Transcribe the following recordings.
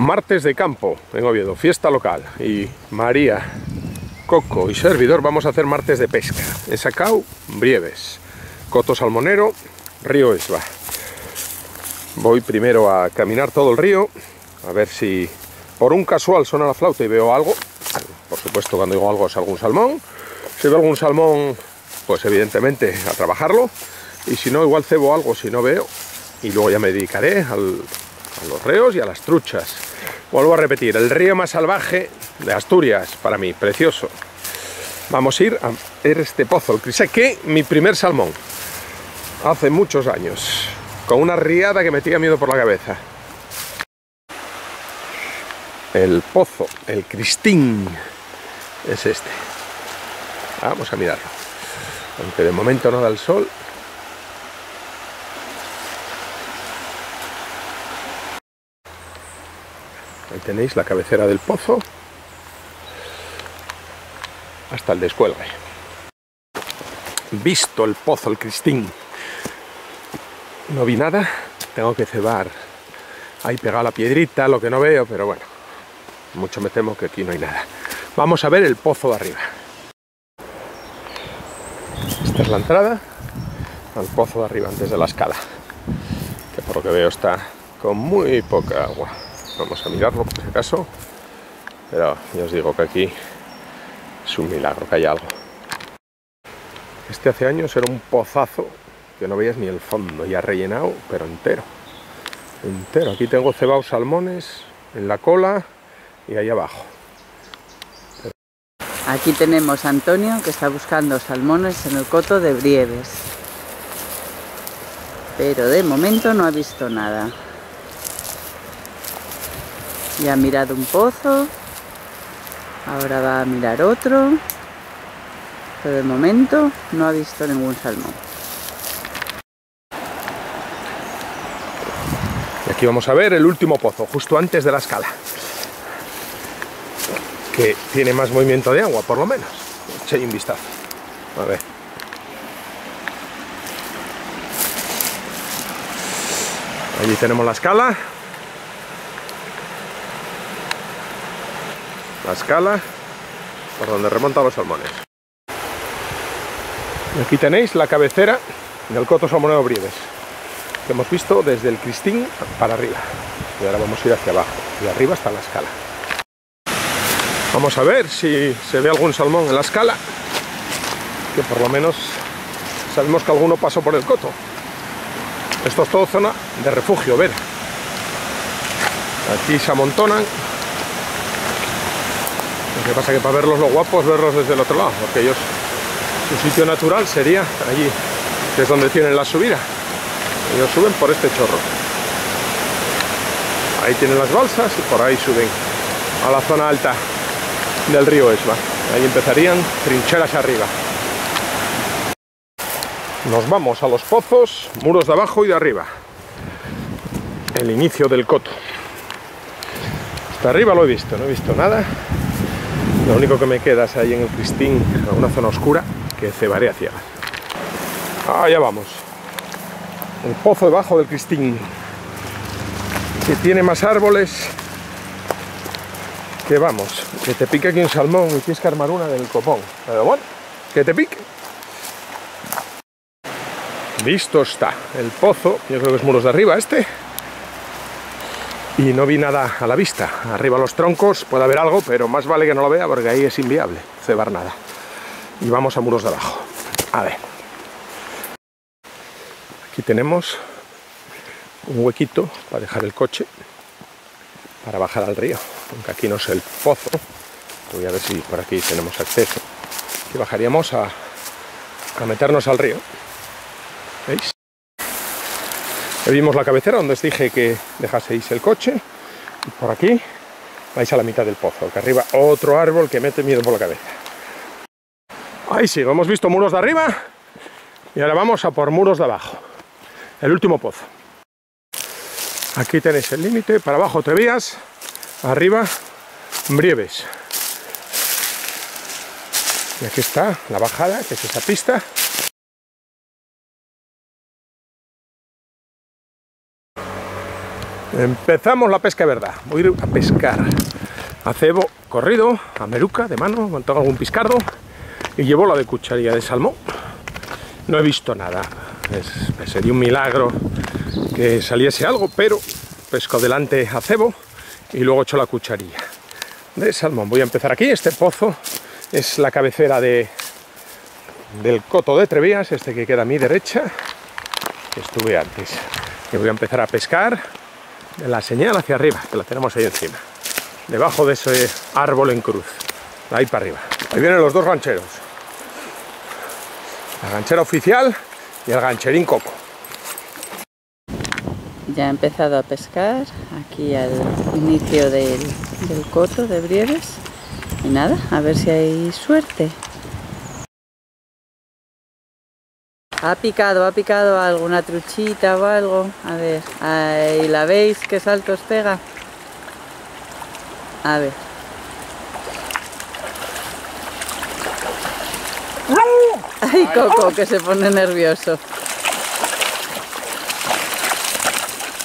Martes de campo en Oviedo, fiesta local. Y María, Coco y servidor vamos a hacer martes de pesca. En Sacao, Brieves. Coto Salmonero, Río Esba. Voy primero a caminar todo el río, a ver si por un casual suena la flauta y veo algo. Por supuesto, cuando digo algo es algún salmón. Si veo algún salmón, pues evidentemente a trabajarlo. Y si no, igual cebo algo si no veo. Y luego ya me dedicaré al, a los reos y a las truchas. Vuelvo a repetir, el río más salvaje de Asturias, para mí, precioso. Vamos a ir a ver este pozo, el Criseque, mi primer salmón, hace muchos años, con una riada que metía miedo por la cabeza. El pozo, el Cristín, es este. Vamos a mirarlo. Aunque de momento no da el sol, Tenéis la cabecera del pozo hasta el descuelgue. Visto el pozo, el Cristín. No vi nada, tengo que cebar. Ahí pegado la piedrita, lo que no veo, pero bueno, mucho me temo que aquí no hay nada. Vamos a ver el pozo de arriba. Esta es la entrada al pozo de arriba antes de la escala, que por lo que veo está con muy poca agua. Vamos a mirarlo por si acaso. Pero ya os digo que aquí es un milagro que haya algo. Este hace años era un pozazo que no veías ni el fondo, ya rellenado, pero entero. Entero. Aquí tengo cebados salmones en la cola y ahí abajo. Aquí tenemos a Antonio que está buscando salmones en el coto de Brieves. Pero de momento no ha visto nada. Ya ha mirado un pozo. Ahora va a mirar otro. Pero de momento no ha visto ningún salmón. Y aquí vamos a ver el último pozo, justo antes de la escala. Que tiene más movimiento de agua, por lo menos. Echéis un vistazo. A ver. Allí tenemos la escala. La escala por donde remontan los salmones. Y aquí tenéis la cabecera del coto salmonero Brieves, que hemos visto desde el Cristín para arriba. Y ahora vamos a ir hacia abajo. Y arriba está la escala. Vamos a ver si se ve algún salmón en la escala, que por lo menos sabemos que alguno pasó por el coto. Esto es todo zona de refugio, ver. Aquí se amontonan lo que pasa que para verlos los guapos, verlos desde el otro lado, porque ellos, su sitio natural sería allí, que es donde tienen la subida. Ellos suben por este chorro. Ahí tienen las balsas y por ahí suben a la zona alta del río Esba. Ahí empezarían trincheras arriba. Nos vamos a los pozos, muros de abajo y de arriba. El inicio del coto. Hasta arriba lo he visto, no he visto nada. Lo único que me queda es ahí en el Cristín, una zona oscura, que cebaré hacia. Allá ah, vamos. El pozo debajo del Cristín, que tiene más árboles que vamos, que te pique aquí un salmón y tienes que armar una del copón. Pero bueno, que te pique. Listo está el pozo, yo creo que es muros de arriba este, y no vi nada a la vista. Arriba los troncos puede haber algo, pero más vale que no lo vea porque ahí es inviable cebar nada. Y vamos a muros de abajo. A ver. Aquí tenemos un huequito para dejar el coche para bajar al río. Aunque aquí no es el pozo. Voy a ver si por aquí tenemos acceso. Aquí bajaríamos a, a meternos al río. ¿Veis? Vimos la cabecera donde os dije que dejaseis el coche. Y por aquí vais a la mitad del pozo. Que arriba otro árbol que mete miedo por la cabeza. Ahí sí, hemos visto muros de arriba. Y ahora vamos a por muros de abajo. El último pozo. Aquí tenéis el límite. Para abajo Trevías. Arriba Brieves. Y aquí está la bajada, que es esa pista. Empezamos la pesca de verdad. Voy a ir a pescar a cebo corrido, a meruca de mano, tengo algún piscardo y llevo la de cucharilla de salmón. No he visto nada. Sería un milagro que saliese algo, pero pesco delante a cebo y luego echo la cucharilla de salmón. Voy a empezar aquí. Este pozo es la cabecera de, del coto de Trevías, este que queda a mi derecha, que estuve antes. Y voy a empezar a pescar la señal hacia arriba, que la tenemos ahí encima, debajo de ese árbol en cruz, ahí para arriba. Ahí vienen los dos gancheros, la ganchera oficial y el gancherín coco. Ya he empezado a pescar aquí al inicio del, del coto de Brieves y nada, a ver si hay suerte. Ha picado, ha picado alguna truchita o algo. A ver, ahí la veis, qué saltos pega. A ver. Ay, Coco, que se pone nervioso.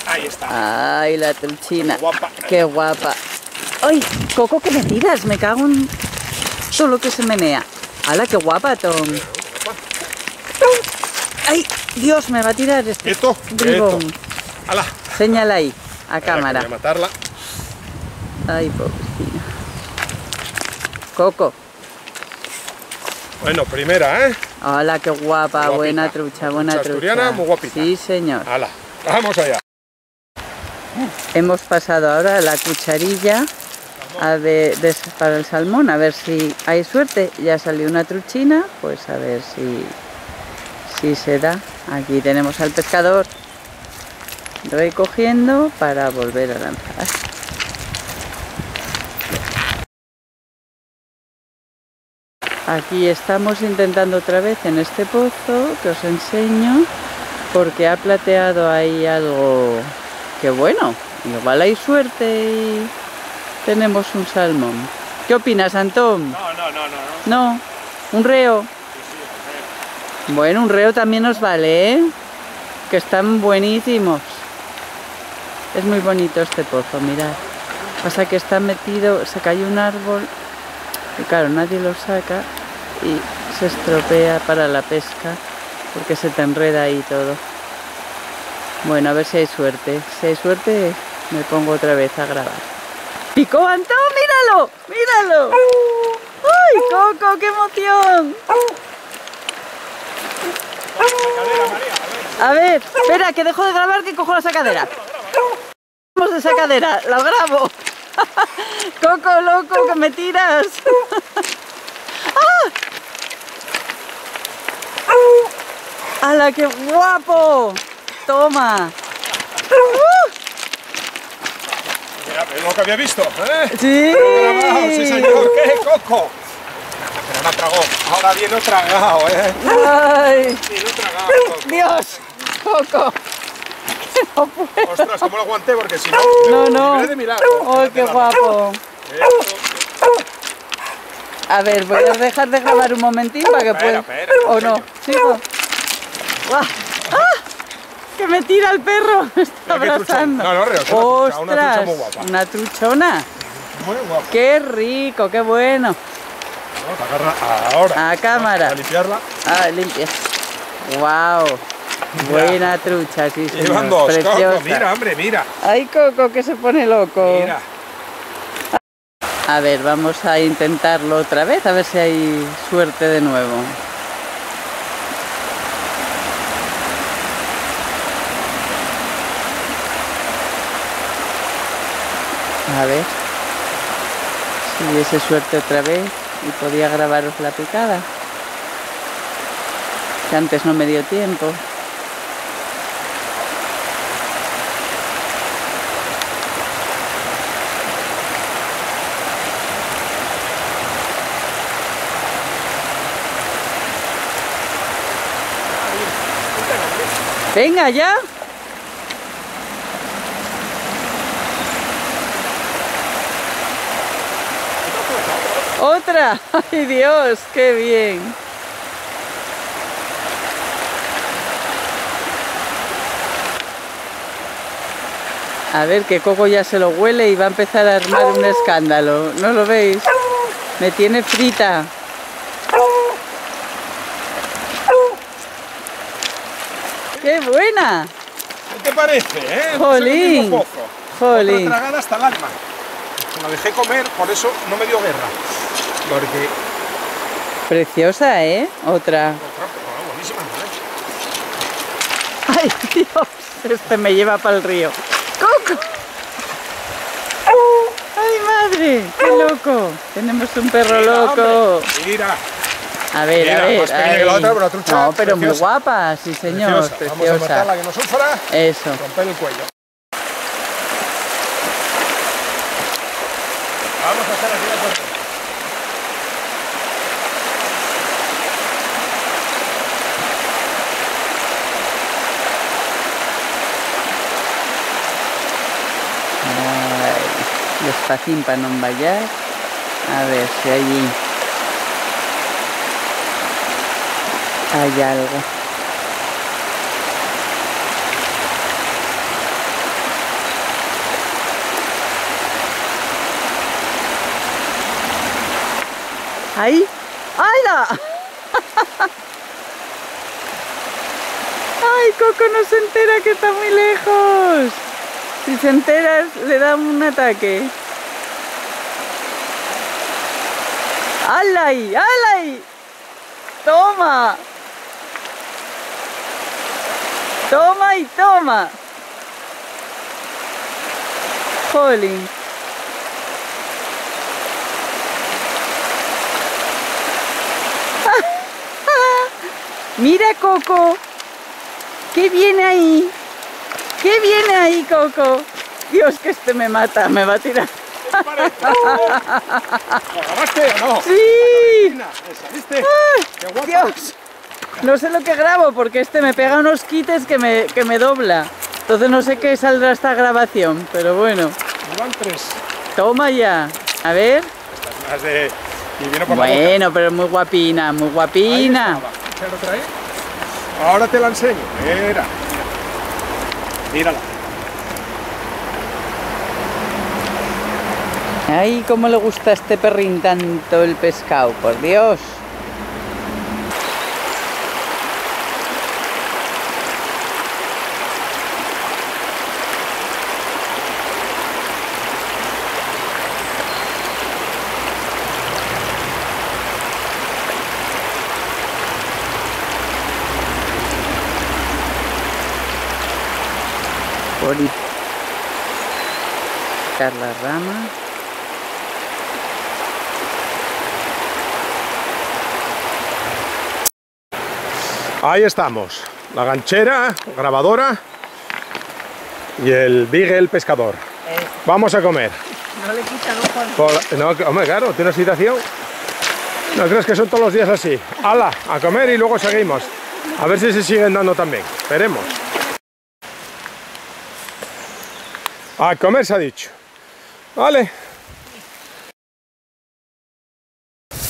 Ahí está. Ay, la truchina. Qué guapa. Qué guapa. Ay, Coco, que me tiras, me cago en todo lo que se menea. ¡Hala, qué guapa, Tom! ¡Ay, Dios, me va a tirar este Quieto, bribón! ¡Hala! Señala ahí, a cámara. Voy a matarla. Ay, pobrecina. Coco. Bueno, primera, ¿eh? ¡Hala, qué guapa! Guapita. Buena trucha, buena Trucha trucha. asturiana, muy guapita. Sí, señor. ¡Hala! Vamos allá. Hemos pasado ahora a la cucharilla a de- de- para el salmón, a ver si hay suerte. Ya salió una truchina, pues a ver si, si se da. Aquí tenemos al pescador recogiendo para volver a lanzar. Aquí estamos intentando otra vez en este pozo que os enseño porque ha plateado ahí algo que bueno, igual hay suerte y tenemos un salmón. ¿Qué opinas, Antón? No, no, no, no. no. No, un reo. Bueno, un reo también nos vale, ¿eh? Que están buenísimos. Es muy bonito este pozo, mirad. Pasa que está metido, se cayó un árbol y claro, nadie lo saca y se estropea para la pesca porque se te enreda ahí todo. Bueno, a ver si hay suerte. Si hay suerte, me pongo otra vez a grabar. ¡Picó Antón! ¡Míralo! ¡Míralo! ¡Ay, Coco, qué emoción! A ver, espera, que dejo de grabar que cojo la sacadera. Vamos de sacadera, la grabo. Coco, loco, que me tiras. ¡Ah! ¡Hala, qué guapo! Toma. Mira, es lo que había visto, ¿eh? Sí. Grabado, sí señor, qué coco. Pero no tragó, ahora viene tragado, ¿eh? Ay, Viene tragado, coco. Dios, Coco. No puedo. Ostras, ¿cómo lo aguanté? Porque si no, No, no. libré de milagro. ¡Ay, qué guapo! A ver, voy a dejar de grabar un momentín para que pueda. ¿O no? ¿Sigo? ¡Ah! ¡Que me tira el perro! Me está abrazando. No, no, Reo, es una trucha, ¡Ostras! muy guapa. Una truchona. Muy guapo. ¡Qué rico! ¡Qué bueno! Vamos a agarrar ahora. A cámara. A limpiarla. Ah, limpia. ¡Wow! Buena trucha, sí, señor. Llevan dos, Preciosa. coco, mira, hombre, mira. ¡Ay, Coco, que se pone loco! Mira. A ver, vamos a intentarlo otra vez, a ver si hay suerte de nuevo. A ver si hubiese suerte otra vez y podía grabaros la picada. Que antes no me dio tiempo. Venga ya. Otra. Ay Dios, qué bien. A ver, que Coco ya se lo huele y va a empezar a armar un escándalo. ¿No lo veis? Me tiene frita. ¡Qué buena! ¿Qué te parece, eh? Jolín. Es el mismo pozo. Jolín. Otra tragada hasta el alma. La dejé comer, por eso no me dio guerra. Porque... Preciosa, ¿eh? Otra. Otra, pero buenísima. ¡Ay, Dios! Este me lleva para el río. ¡Coco! ¡Ay, madre! ¡Qué loco! Tenemos un perro Mira, loco. hombre, Mira, A ver, Mira, a ver. más pequeña que ahí. la otra, pero la trucha No, pero muy guapa, sí señor, preciosa. Vamos a matarla que no sufra, Eso. romper el cuello. Vamos a hacer aquí la torre. Ay, despacín para no vallar. A ver si allí hay algo. ¡Ahí! ¡Hala! ¡Ay, Coco no se entera que está muy lejos! Si se entera, le da un ataque. ¡Hala ahí! ¡Hala ahí! ¡Toma! ¡Toma y toma! Jolín. Mira, Coco. ¿Qué viene ahí? ¿Qué viene ahí, Coco? Dios, que este me mata, me va a tirar. ¿Lo grabaste o no? ¡Sí! Mira, esa, ¿viste? ¡Qué guapa! Dios. No sé lo que grabo porque este me pega unos quites que me, que me dobla. Entonces no sé qué saldrá esta grabación, pero bueno. Van tres. Toma ya. A ver. Las de... Y vino por la boca. Bueno, pero muy guapina, muy guapina. estaba. ¿Se lo trae? Ahora te la enseño. Mira. Mírala. Ay, cómo le gusta a este perrín tanto el pescado, por Dios. Por ir. La rama. Ahí estamos. La ganchera, grabadora y el Beagle pescador. Vamos a comer. No le quitan ojo no, hombre, claro, tiene una situación. No crees que son todos los días así. ¡Hala! A comer y luego seguimos. A ver si se siguen dando también. Esperemos. A comer se ha dicho. Vale.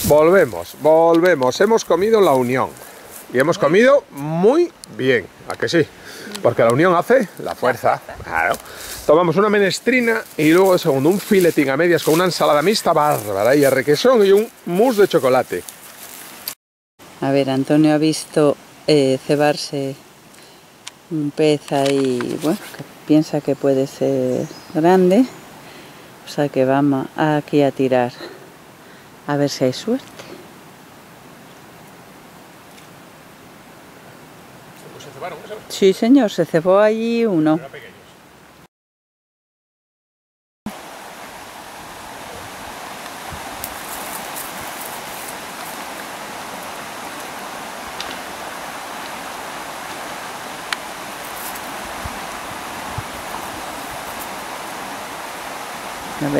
Volvemos, volvemos. Hemos comido la unión. Y hemos comido muy bien. ¿A que sí? Porque la unión hace la fuerza. Tomamos una menestrina y luego segundo un filetín a medias con una ensalada mixta bárbara y a requesón y un mousse de chocolate. A ver, Antonio ha visto eh, cebarse un pez ahí, bueno, que piensa que puede ser grande. O sea que vamos aquí a tirar a ver si hay suerte. Sí, señor, se cebó allí uno.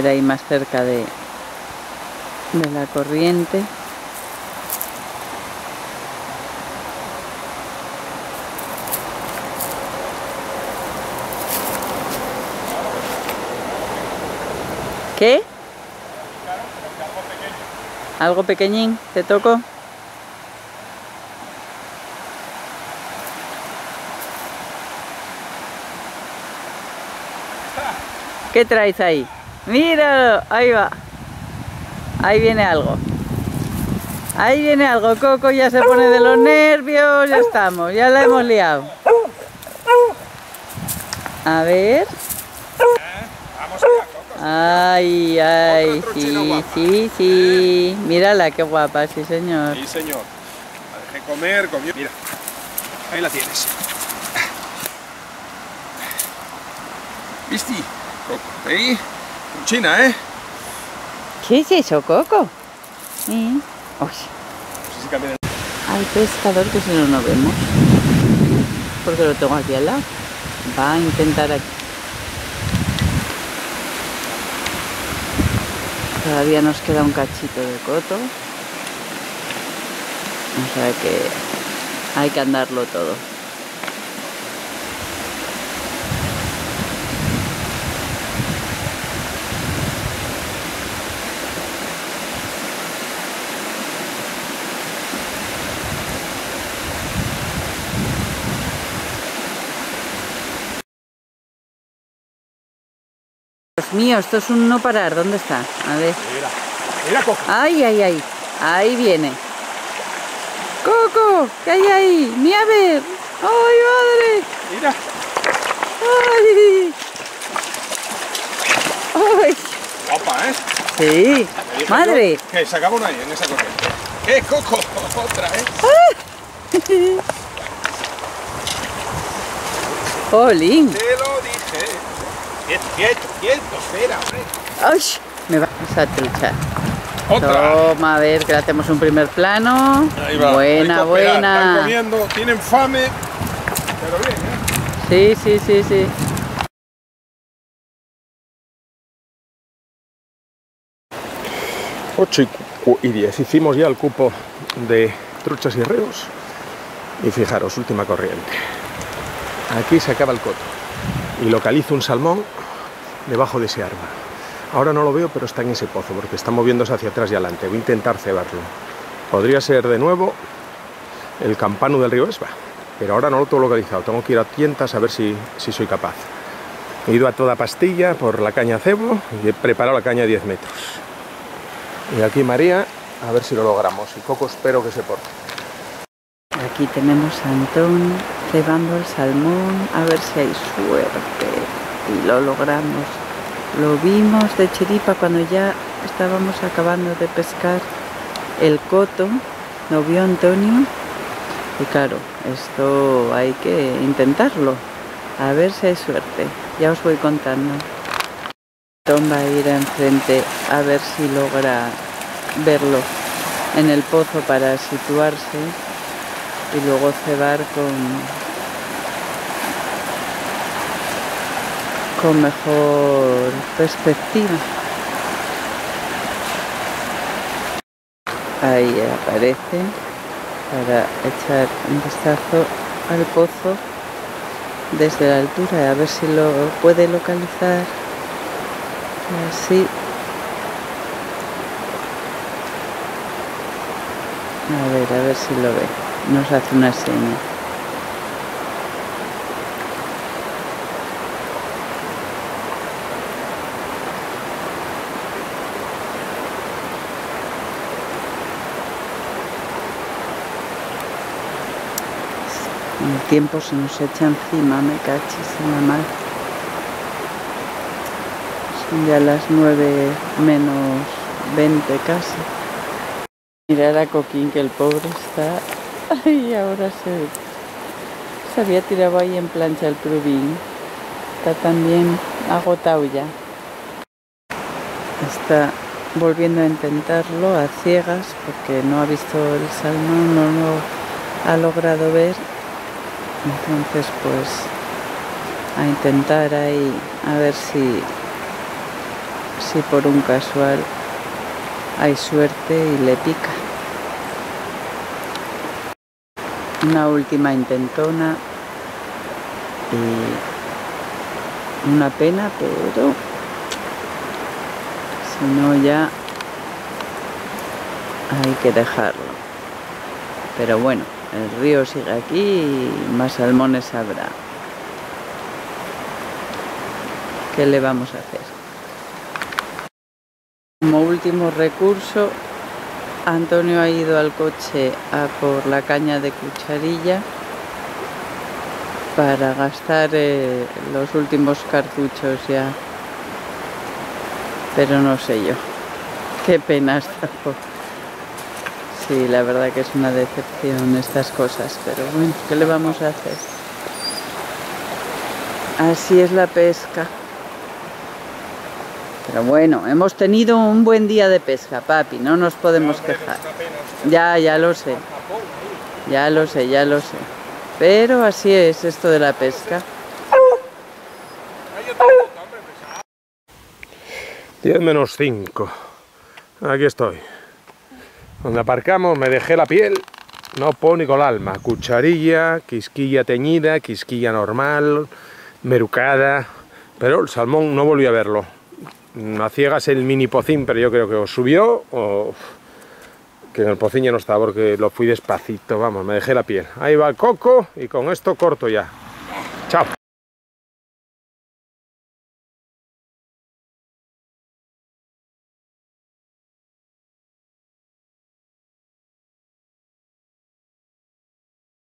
Ahí más cerca de, de la corriente. ¿Qué? ¿Algo pequeñín? ¿Te toco? ¿Qué traes ahí? Míralo, ahí va. Ahí viene algo. Ahí viene algo. Coco ya se pone de los nervios. Ya estamos, ya la hemos liado. A ver. Vamos allá, Coco. Ay, ay, sí, sí, sí. Mírala, qué guapa, sí, señor. Sí, señor. La dejé comer, comió. Mira, ahí la tienes. ¿Viste? Coco, ahí. China, ¿eh? ¿Qué es eso, Coco? Cambian Al pescador que si no nos vemos. Porque lo tengo aquí al lado. Va a intentar aquí. Todavía nos queda un cachito de coto. O sea que hay que andarlo todo. Mío, esto es un no parar. ¿Dónde está? A ver. Mira, mira, Coco. Ay, ay, ay. Ahí viene. ¡Coco! ¿Qué hay ahí? ¡Ni a ver! ¡Ay, madre! Mira. ¡Ay! ¡Ay! Opa, ¿eh? Sí. ¡Madre! yo Que se acaba uno ahí, en esa corriente. ¡Eh, Coco! Otra, ¿eh? ¡Jolín! Te lo dije. Quieto, quieto, quieto, espera, hombre. ¡Ay! Me vas a truchar. Otra. Toma, a ver, que le hacemos un primer plano. Ahí va. Buena, hay esperar. Están buena. comiendo, tienen fame. Pero bien, ¿eh? Sí, sí, sí, sí. Ocho y, y 10. Hicimos ya el cupo de truchas y reos. Y fijaros, última corriente. Aquí se acaba el coto. Y localizo un salmón debajo de ese árbol. Ahora no lo veo, pero está en ese pozo, porque está moviéndose hacia atrás y adelante. Voy a intentar cebarlo. Podría ser de nuevo el campano del río Esba, pero ahora no lo tengo localizado. Tengo que ir a tientas a ver si, si soy capaz. He ido a toda pastilla por la caña cebo y he preparado la caña a 10 metros. Y aquí María, a ver si lo logramos. Y Coco espero que se porte. Aquí tenemos a Antón cebando el salmón, a ver si hay suerte. Y lo logramos. Lo vimos de chiripa cuando ya estábamos acabando de pescar el coto. Lo vio Antonio. Y claro, esto hay que intentarlo. A ver si hay suerte. Ya os voy contando. Tom va a ir enfrente a ver si logra verlo en el pozo para situarse y luego cebar con con mejor perspectiva. Ahí aparece para echar un vistazo al pozo desde la altura a ver si lo puede localizar. Así. A ver a ver si lo ve. Nos hace una seña el tiempo se nos echa encima me cachis en la son ya las 9 menos 20 casi. Mirar a Coquín que el pobre está. Ay, ahora se, se había tirado ahí en plancha el prubín. Está también agotado ya. Está volviendo a intentarlo a ciegas porque no ha visto el salmón, no lo ha logrado ver. Entonces, pues a intentar ahí a ver si si por un casual hay suerte y le pica. Una última intentona y una pena, pero si no ya hay que dejarlo. Pero bueno, el río sigue aquí y más salmones habrá. ¿Qué le vamos a hacer? Como último recurso, Antonio ha ido al coche a por la caña de cucharilla para gastar eh, los últimos cartuchos ya. Pero no sé yo. Qué pena esta Sí, la verdad que es una decepción estas cosas, pero bueno, ¿qué le vamos a hacer? Así es la pesca. Pero bueno, hemos tenido un buen día de pesca, papi, no nos podemos quejar. Ya, ya lo sé. Ya lo sé, ya lo sé. Pero así es esto de la pesca. 10 menos 5. Aquí estoy. Donde aparcamos me dejé la piel, no ni con el alma. Cucharilla, quisquilla teñida, quisquilla normal, merucada. Pero el salmón no volví a verlo. A ciegas el mini pocín, pero yo creo que subió o que en el pocín ya no está porque lo fui despacito, vamos, me dejé la piel. Ahí va el coco y con esto corto ya.